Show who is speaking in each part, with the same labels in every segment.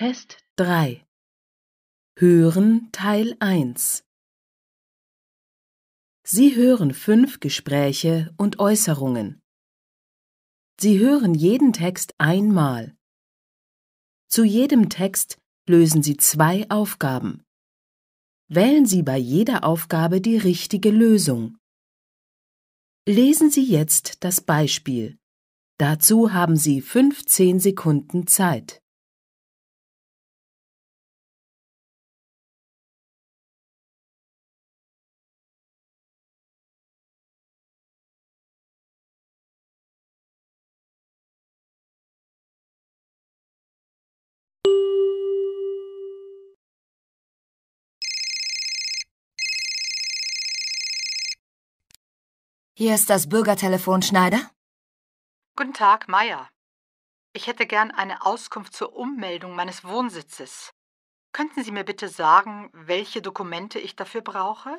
Speaker 1: Test 3 Hören Teil 1 Sie hören fünf Gespräche und Äußerungen. Sie hören jeden Text einmal. Zu jedem Text lösen Sie zwei Aufgaben. Wählen Sie bei jeder Aufgabe die richtige Lösung. Lesen Sie jetzt das Beispiel. Dazu haben Sie 15 Sekunden Zeit.
Speaker 2: Hier ist das Bürgertelefon Schneider.
Speaker 3: Guten Tag, Meier. Ich hätte gern eine Auskunft zur Ummeldung meines Wohnsitzes. Könnten Sie mir bitte sagen, welche Dokumente ich dafür brauche?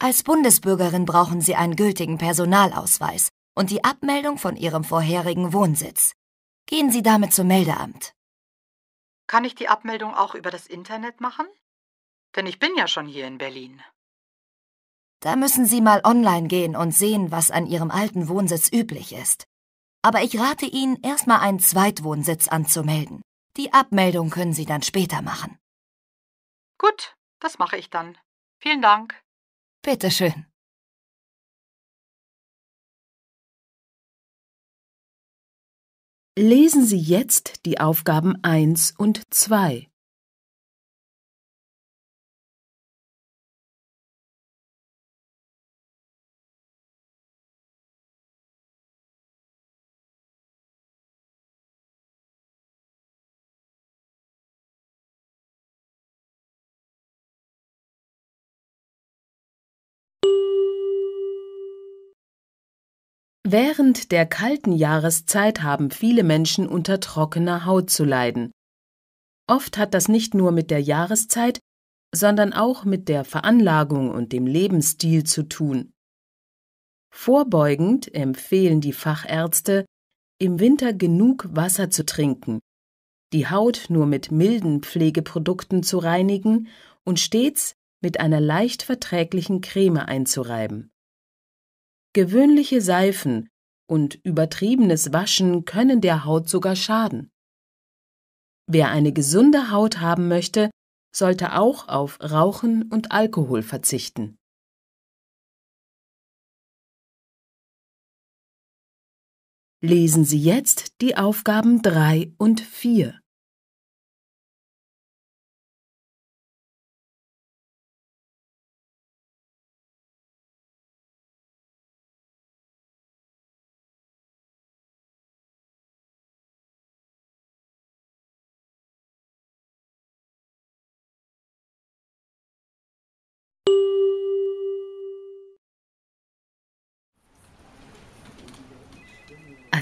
Speaker 2: Als Bundesbürgerin brauchen Sie einen gültigen Personalausweis und die Abmeldung von Ihrem vorherigen Wohnsitz. Gehen Sie damit zum Meldeamt.
Speaker 3: Kann ich die Abmeldung auch über das Internet machen? Denn ich bin ja schon hier in Berlin.
Speaker 2: Da müssen Sie mal online gehen und sehen, was an Ihrem alten Wohnsitz üblich ist. Aber ich rate Ihnen, erstmal einen Zweitwohnsitz anzumelden. Die Abmeldung können Sie dann später machen.
Speaker 3: Gut, das mache ich dann. Vielen Dank.
Speaker 2: Bitte schön.
Speaker 1: Lesen Sie jetzt die Aufgaben 1 und 2. Während der kalten Jahreszeit haben viele Menschen unter trockener Haut zu leiden. Oft hat das nicht nur mit der Jahreszeit, sondern auch mit der Veranlagung und dem Lebensstil zu tun. Vorbeugend empfehlen die Fachärzte, im Winter genug Wasser zu trinken, die Haut nur mit milden Pflegeprodukten zu reinigen und stets mit einer leicht verträglichen Creme einzureiben. Gewöhnliche Seifen und übertriebenes Waschen können der Haut sogar schaden. Wer eine gesunde Haut haben möchte, sollte auch auf Rauchen und Alkohol verzichten. Lesen Sie jetzt die Aufgaben 3 und 4.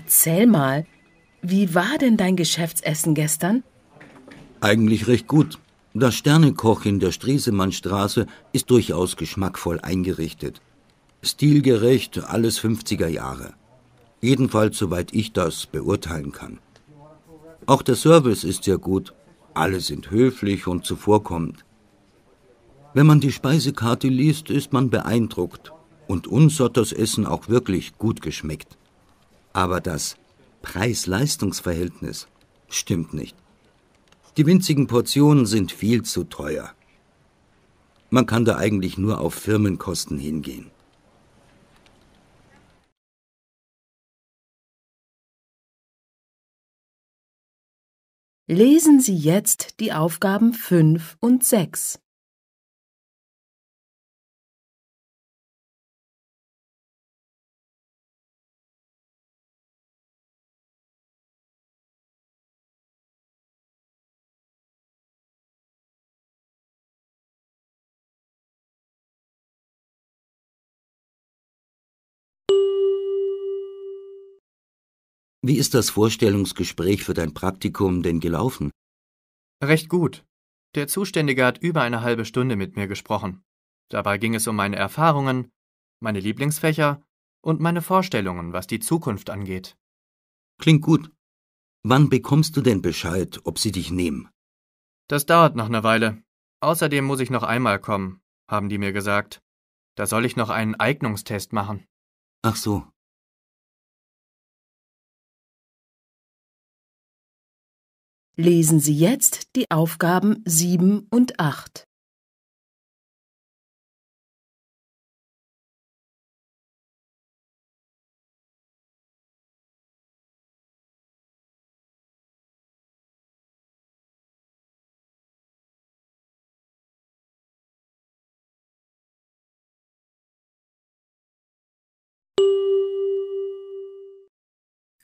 Speaker 1: Erzähl mal, wie war denn dein Geschäftsessen gestern?
Speaker 4: Eigentlich recht gut. Das Sternekoch in der Stresemannstraße ist durchaus geschmackvoll eingerichtet. Stilgerecht, alles 50er Jahre. Jedenfalls soweit ich das beurteilen kann. Auch der Service ist sehr gut. Alle sind höflich und zuvorkommend. Wenn man die Speisekarte liest, ist man beeindruckt. Und uns hat das Essen auch wirklich gut geschmeckt. Aber das Preis-Leistungs-Verhältnis stimmt nicht. Die winzigen Portionen sind viel zu teuer. Man kann da eigentlich nur auf Firmenkosten hingehen.
Speaker 1: Lesen Sie jetzt die Aufgaben 5 und 6.
Speaker 4: Wie ist das Vorstellungsgespräch für dein Praktikum denn gelaufen?
Speaker 5: Recht gut. Der Zuständige hat über eine halbe Stunde mit mir gesprochen. Dabei ging es um meine Erfahrungen, meine Lieblingsfächer und meine Vorstellungen, was die Zukunft angeht.
Speaker 4: Klingt gut. Wann bekommst du denn Bescheid, ob sie dich nehmen?
Speaker 5: Das dauert noch eine Weile. Außerdem muss ich noch einmal kommen, haben die mir gesagt. Da soll ich noch einen Eignungstest machen.
Speaker 4: Ach so.
Speaker 1: Lesen Sie jetzt die Aufgaben 7 und 8.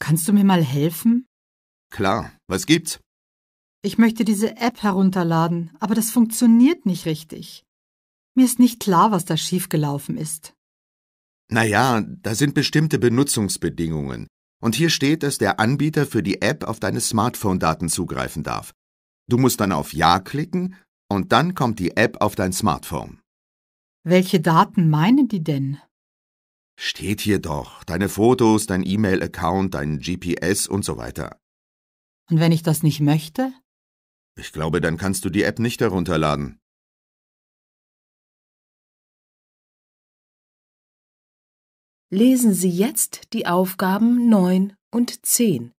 Speaker 6: Kannst du mir mal helfen?
Speaker 7: Klar, was gibt's?
Speaker 6: Ich möchte diese App herunterladen, aber das funktioniert nicht richtig. Mir ist nicht klar, was da schiefgelaufen ist.
Speaker 7: Naja, da sind bestimmte Benutzungsbedingungen. Und hier steht, dass der Anbieter für die App auf deine Smartphone-Daten zugreifen darf. Du musst dann auf Ja klicken und dann kommt die App auf dein Smartphone.
Speaker 6: Welche Daten meinen die denn?
Speaker 7: Steht hier doch. Deine Fotos, dein E-Mail-Account, dein GPS und so weiter.
Speaker 6: Und wenn ich das nicht möchte?
Speaker 7: Ich glaube, dann kannst du die App nicht herunterladen.
Speaker 1: Lesen Sie jetzt die Aufgaben 9 und 10.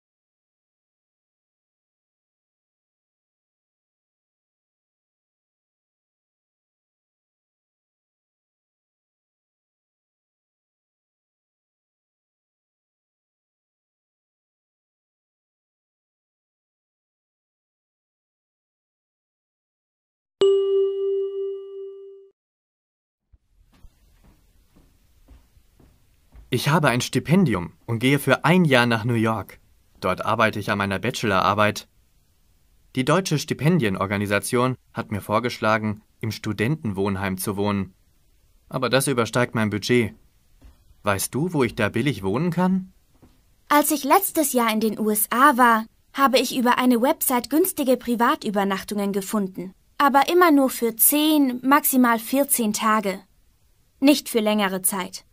Speaker 5: Ich habe ein Stipendium und gehe für ein Jahr nach New York. Dort arbeite ich an meiner Bachelorarbeit. Die Deutsche Stipendienorganisation hat mir vorgeschlagen, im Studentenwohnheim zu wohnen. Aber das übersteigt mein Budget. Weißt du, wo ich da billig wohnen kann?
Speaker 8: Als ich letztes Jahr in den USA war, habe ich über eine Website günstige Privatübernachtungen gefunden. Aber immer nur für 10, maximal 14 Tage. Nicht für längere Zeit.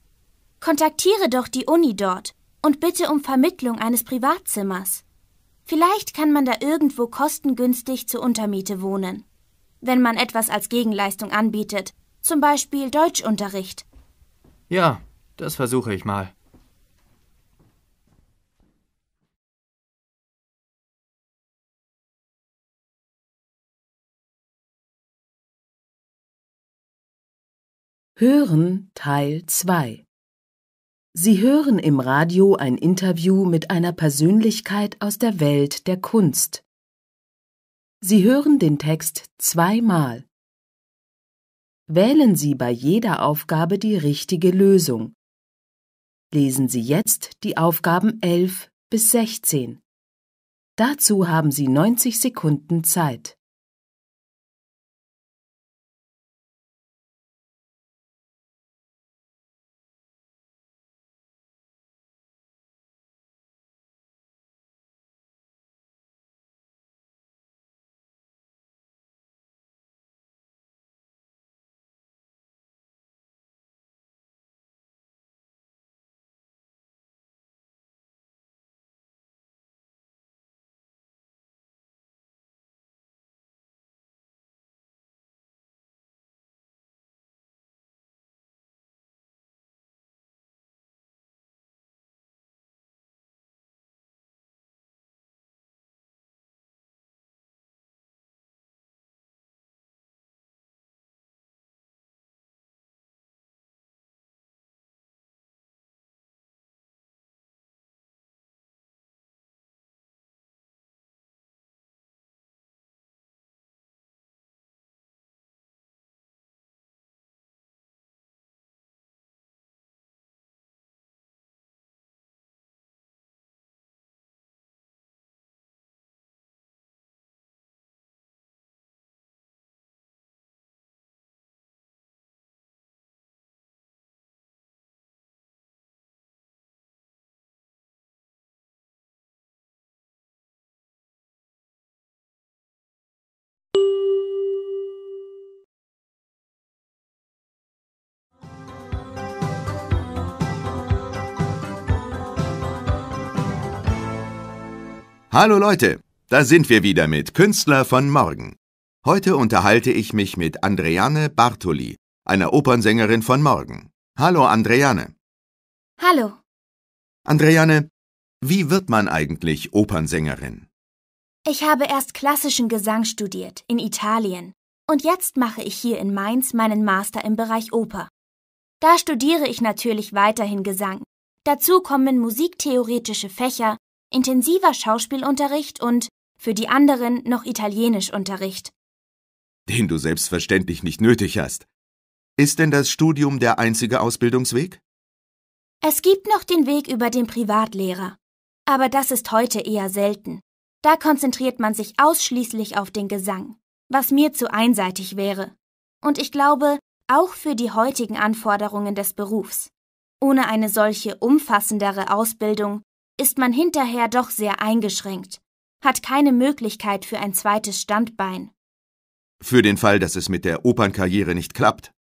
Speaker 8: Kontaktiere doch die Uni dort und bitte um Vermittlung eines Privatzimmers. Vielleicht kann man da irgendwo kostengünstig zur Untermiete wohnen. Wenn man etwas als Gegenleistung anbietet, zum Beispiel Deutschunterricht.
Speaker 5: Ja, das versuche ich mal.
Speaker 1: Hören Teil 2 Sie hören im Radio ein Interview mit einer Persönlichkeit aus der Welt der Kunst. Sie hören den Text zweimal. Wählen Sie bei jeder Aufgabe die richtige Lösung. Lesen Sie jetzt die Aufgaben 11 bis 16. Dazu haben Sie 90 Sekunden Zeit.
Speaker 7: Hallo Leute, da sind wir wieder mit Künstler von morgen. Heute unterhalte ich mich mit Andreane Bartoli, einer Opernsängerin von morgen. Hallo Andreane.
Speaker 8: Hallo.
Speaker 7: Andreane, wie wird man eigentlich Opernsängerin?
Speaker 8: Ich habe erst klassischen Gesang studiert in Italien und jetzt mache ich hier in Mainz meinen Master im Bereich Oper. Da studiere ich natürlich weiterhin Gesang. Dazu kommen musiktheoretische Fächer, intensiver Schauspielunterricht und für die anderen noch Italienischunterricht.
Speaker 7: Den du selbstverständlich nicht nötig hast. Ist denn das Studium der einzige Ausbildungsweg?
Speaker 8: Es gibt noch den Weg über den Privatlehrer. Aber das ist heute eher selten. Da konzentriert man sich ausschließlich auf den Gesang, was mir zu einseitig wäre. Und ich glaube, auch für die heutigen Anforderungen des Berufs. Ohne eine solche umfassendere Ausbildung ist man hinterher doch sehr eingeschränkt, hat keine Möglichkeit für ein zweites Standbein.
Speaker 7: Für den Fall, dass es mit der Opernkarriere nicht klappt.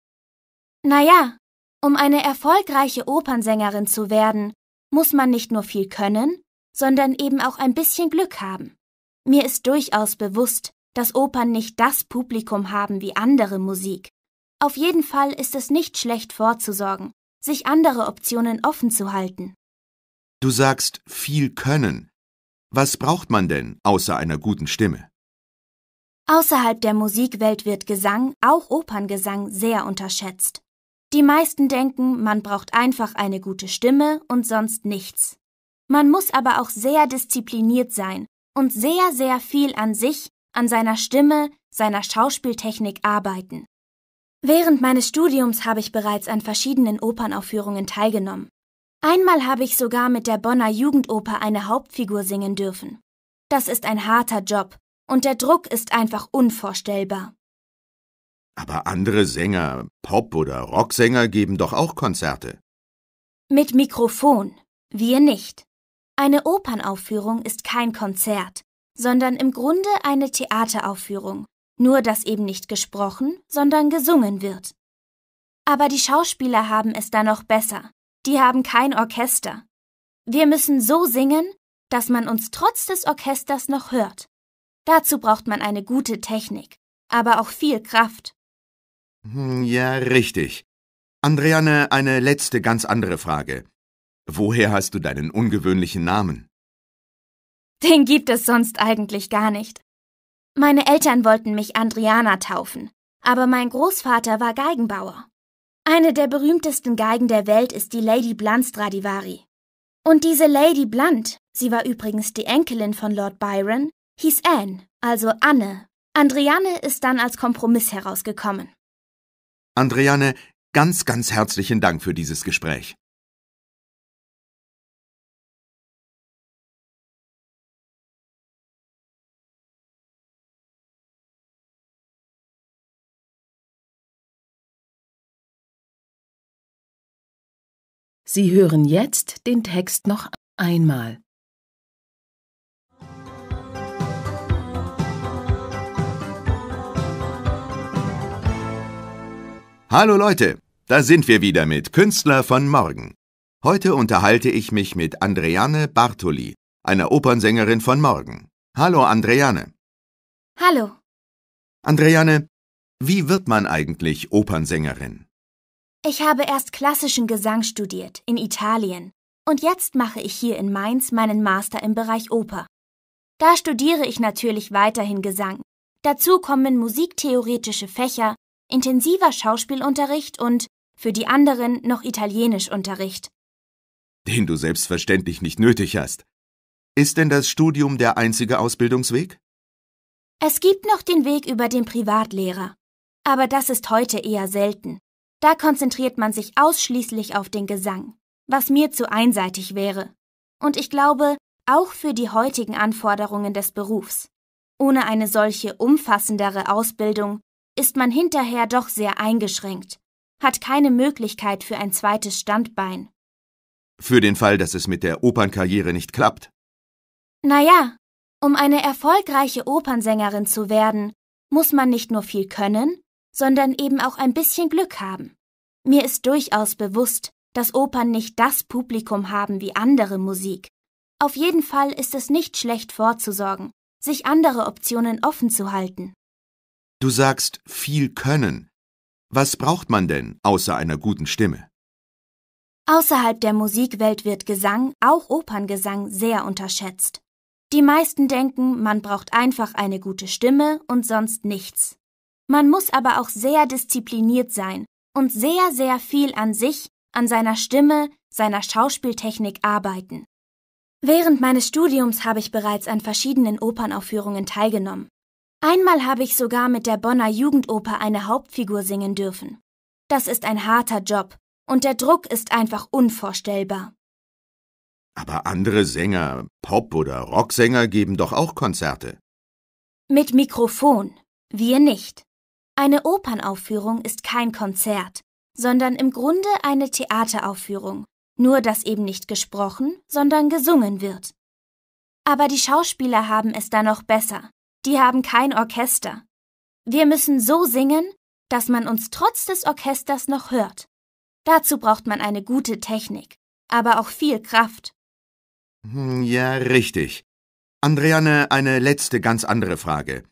Speaker 8: Naja, um eine erfolgreiche Opernsängerin zu werden, muss man nicht nur viel können, sondern eben auch ein bisschen Glück haben. Mir ist durchaus bewusst, dass Opern nicht das Publikum haben wie andere Musik. Auf jeden Fall ist es nicht schlecht vorzusorgen, sich andere Optionen offen zu halten.
Speaker 7: Du sagst viel können. Was braucht man denn außer einer guten Stimme?
Speaker 8: Außerhalb der Musikwelt wird Gesang, auch Operngesang, sehr unterschätzt. Die meisten denken, man braucht einfach eine gute Stimme und sonst nichts. Man muss aber auch sehr diszipliniert sein und sehr, sehr viel an sich, an seiner Stimme, seiner Schauspieltechnik arbeiten. Während meines Studiums habe ich bereits an verschiedenen Opernaufführungen teilgenommen. Einmal habe ich sogar mit der Bonner Jugendoper eine Hauptfigur singen dürfen. Das ist ein harter Job und der Druck ist einfach unvorstellbar.
Speaker 7: Aber andere Sänger, Pop- oder Rocksänger geben doch auch Konzerte.
Speaker 8: Mit Mikrofon, wir nicht. Eine Opernaufführung ist kein Konzert, sondern im Grunde eine Theateraufführung, nur dass eben nicht gesprochen, sondern gesungen wird. Aber die Schauspieler haben es da noch besser. Die haben kein Orchester. Wir müssen so singen, dass man uns trotz des Orchesters noch hört. Dazu braucht man eine gute Technik, aber auch viel Kraft.
Speaker 7: Hm, ja, richtig. Andreane, eine letzte ganz andere Frage. Woher hast du deinen ungewöhnlichen Namen?
Speaker 8: Den gibt es sonst eigentlich gar nicht. Meine Eltern wollten mich Andriana taufen, aber mein Großvater war Geigenbauer. Eine der berühmtesten Geigen der Welt ist die Lady Blunt Stradivari. Und diese Lady Blunt, sie war übrigens die Enkelin von Lord Byron, hieß Anne, also Anne. Andriane ist dann als Kompromiss herausgekommen.
Speaker 7: Andreane, ganz, ganz herzlichen Dank für dieses Gespräch.
Speaker 1: Sie hören jetzt den Text noch einmal.
Speaker 7: Hallo Leute, da sind wir wieder mit Künstler von morgen. Heute unterhalte ich mich mit Andreane Bartoli, einer Opernsängerin von morgen. Hallo Andreane.
Speaker 8: Hallo.
Speaker 7: Andreane, wie wird man eigentlich Opernsängerin?
Speaker 8: Ich habe erst klassischen Gesang studiert in Italien und jetzt mache ich hier in Mainz meinen Master im Bereich Oper. Da studiere ich natürlich weiterhin Gesang. Dazu kommen musiktheoretische Fächer, intensiver Schauspielunterricht und für die anderen noch Italienischunterricht.
Speaker 7: Den du selbstverständlich nicht nötig hast. Ist denn das Studium der einzige Ausbildungsweg?
Speaker 8: Es gibt noch den Weg über den Privatlehrer. Aber das ist heute eher selten. Da konzentriert man sich ausschließlich auf den Gesang, was mir zu einseitig wäre. Und ich glaube, auch für die heutigen Anforderungen des Berufs. Ohne eine solche umfassendere Ausbildung ist man hinterher doch sehr eingeschränkt, hat keine Möglichkeit für ein zweites Standbein.
Speaker 7: Für den Fall, dass es mit der Opernkarriere nicht klappt.
Speaker 8: Naja, um eine erfolgreiche Opernsängerin zu werden, muss man nicht nur viel können, sondern eben auch ein bisschen Glück haben. Mir ist durchaus bewusst, dass Opern nicht das Publikum haben wie andere Musik. Auf jeden Fall ist es nicht schlecht vorzusorgen, sich andere Optionen offen zu halten.
Speaker 7: Du sagst viel können. Was braucht man denn außer einer guten Stimme?
Speaker 8: Außerhalb der Musikwelt wird Gesang, auch Operngesang, sehr unterschätzt. Die meisten denken, man braucht einfach eine gute Stimme und sonst nichts. Man muss aber auch sehr diszipliniert sein und sehr, sehr viel an sich, an seiner Stimme, seiner Schauspieltechnik arbeiten. Während meines Studiums habe ich bereits an verschiedenen Opernaufführungen teilgenommen. Einmal habe ich sogar mit der Bonner Jugendoper eine Hauptfigur singen dürfen. Das ist ein harter Job und der Druck ist einfach unvorstellbar.
Speaker 7: Aber andere Sänger, Pop- oder Rocksänger geben doch auch Konzerte.
Speaker 8: Mit Mikrofon. Wir nicht. Eine Opernaufführung ist kein Konzert, sondern im Grunde eine Theateraufführung, nur dass eben nicht gesprochen, sondern gesungen wird. Aber die Schauspieler haben es da noch besser. Die haben kein Orchester. Wir müssen so singen, dass man uns trotz des Orchesters noch hört. Dazu braucht man eine gute Technik, aber auch viel Kraft.
Speaker 7: Hm, ja, richtig. Andreane, eine letzte ganz andere Frage.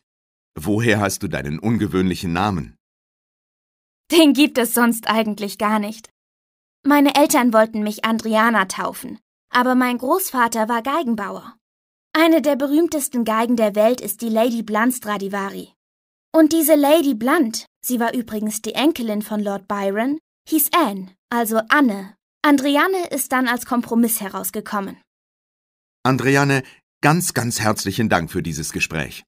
Speaker 7: Woher hast du deinen ungewöhnlichen Namen?
Speaker 8: Den gibt es sonst eigentlich gar nicht. Meine Eltern wollten mich Andriana taufen, aber mein Großvater war Geigenbauer. Eine der berühmtesten Geigen der Welt ist die Lady Blunt Stradivari. Und diese Lady Blunt, sie war übrigens die Enkelin von Lord Byron, hieß Anne, also Anne. Andriane ist dann als Kompromiss herausgekommen.
Speaker 7: Andreane, ganz, ganz herzlichen Dank für dieses Gespräch.